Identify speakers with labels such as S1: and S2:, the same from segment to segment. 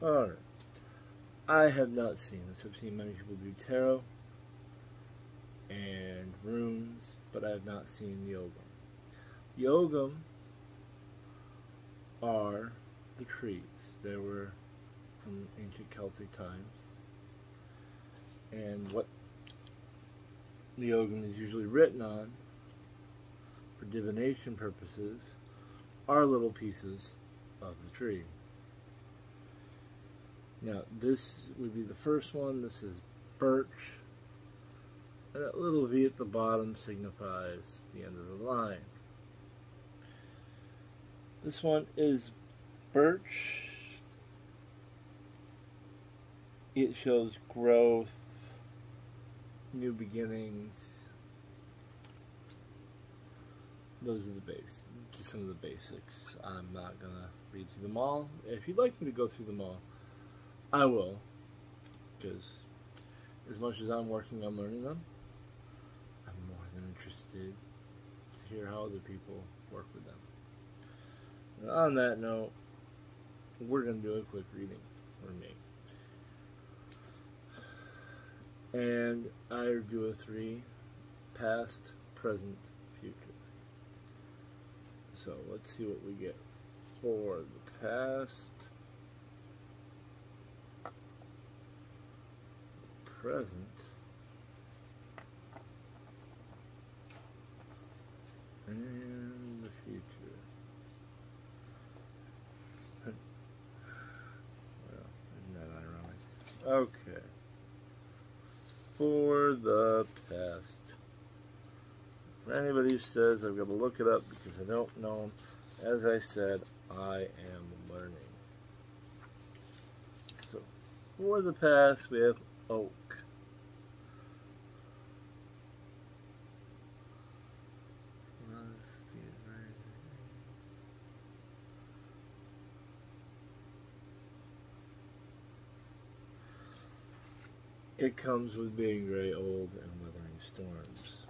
S1: Alright. I have not seen this. I've seen many people do tarot and runes, but I have not seen Ogham. Ogham are the trees. They were from ancient Celtic times. And what the Ogham is usually written on for divination purposes are little pieces of the tree. Now, this would be the first one. This is birch. And that little V at the bottom signifies the end of the line. This one is birch. It shows growth, new beginnings. Those are the base, just some of the basics. I'm not gonna read through them all. If you'd like me to go through them all, I will, because as much as I'm working on learning them, I'm more than interested to hear how other people work with them. And on that note, we're going to do a quick reading for me. And I do a three past, present, future. So let's see what we get for the past, present, and the future. Well, isn't that ironic? Okay. For the past. For anybody who says I've got to look it up because I don't know, as I said, I am learning. So, for the past, we have oak. It comes with being very old and weathering storms.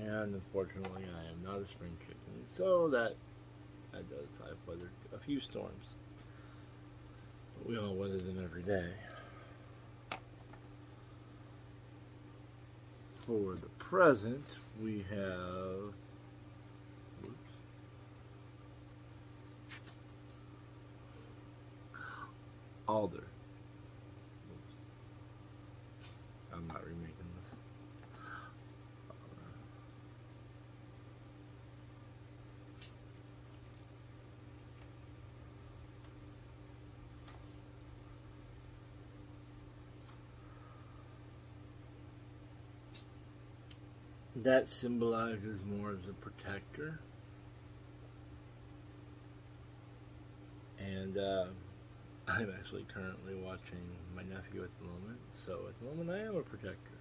S1: And unfortunately, I am not a spring chicken, so that that does. I've weathered a few storms. But we all weather them every day. For the present, we have. Alder. Oops. I'm not remaking this. That symbolizes more as a protector. And uh, I'm actually currently watching my nephew at the moment, so at the moment I am a protector.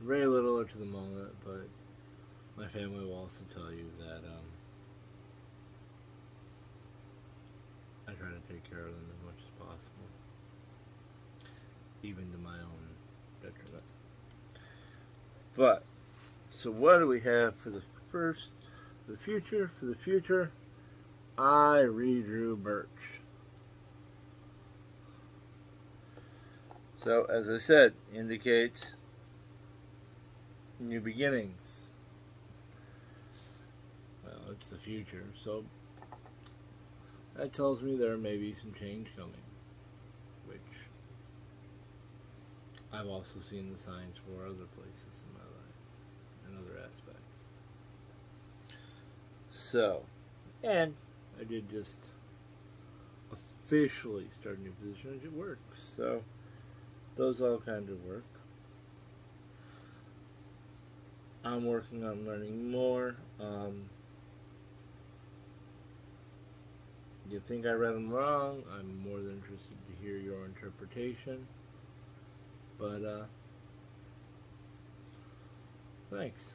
S1: Very little at the moment, but my family will also tell you that um, I try to take care of them as much as possible, even to my own detriment. But, so what do we have for the first, for the future? For the future, I redrew Birch. So, as I said, indicates new beginnings. Well, it's the future, so that tells me there may be some change coming, which I've also seen the signs for other places in my life and other aspects. So, and I did just officially start a new position at work, so those all kind of work. I'm working on learning more. Um, you think I read them wrong? I'm more than interested to hear your interpretation. But, uh, thanks.